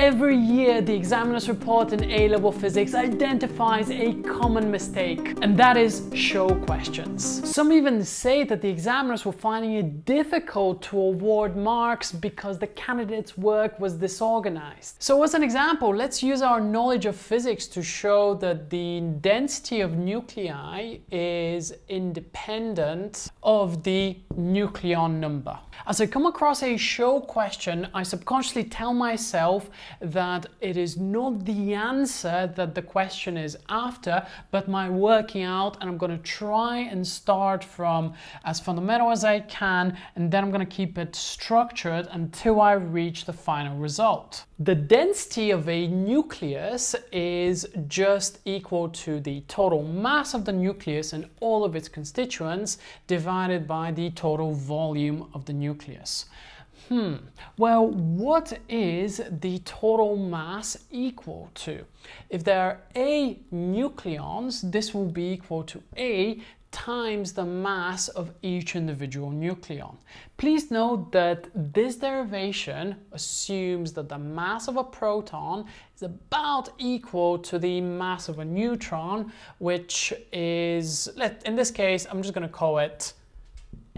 Every year, the examiner's report in A-level physics identifies a common mistake, and that is show questions. Some even say that the examiners were finding it difficult to award marks because the candidate's work was disorganized. So as an example, let's use our knowledge of physics to show that the density of nuclei is independent of the nucleon number. As I come across a show question, I subconsciously tell myself that it is not the answer that the question is after, but my working out, and I'm going to try and start from as fundamental as I can, and then I'm going to keep it structured until I reach the final result. The density of a nucleus is just equal to the total mass of the nucleus and all of its constituents divided by the total volume of the nucleus. Hmm, well, what is the total mass equal to? If there are A nucleons, this will be equal to A times the mass of each individual nucleon. Please note that this derivation assumes that the mass of a proton is about equal to the mass of a neutron, which is, in this case, I'm just going to call it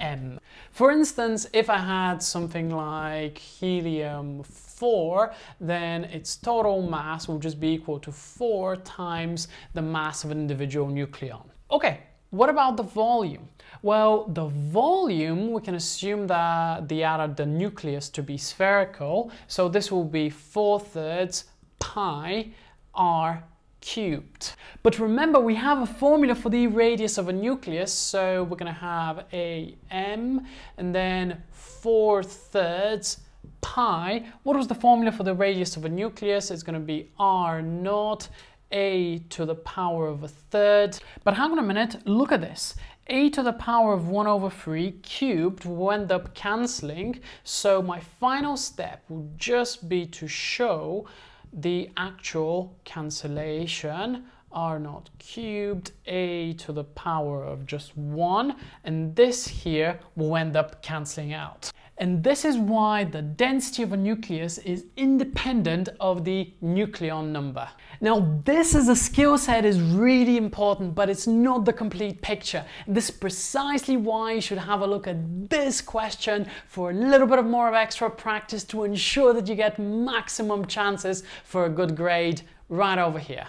m. For instance, if I had something like helium 4, then its total mass will just be equal to 4 times the mass of an individual nucleon. Okay, what about the volume? Well, the volume, we can assume that the atom, the nucleus to be spherical, so this will be 4 thirds pi r cubed. But remember, we have a formula for the radius of a nucleus, so we're going to have a m and then 4 thirds pi. What was the formula for the radius of a nucleus? It's going to be r naught a to the power of a third. But hang on a minute, look at this. a to the power of 1 over 3 cubed will end up cancelling, so my final step will just be to show the actual cancellation r naught cubed a to the power of just 1 and this here will end up cancelling out. And this is why the density of a nucleus is independent of the nucleon number. Now this as a skill set is really important, but it's not the complete picture. This is precisely why you should have a look at this question for a little bit of more of extra practice to ensure that you get maximum chances for a good grade right over here.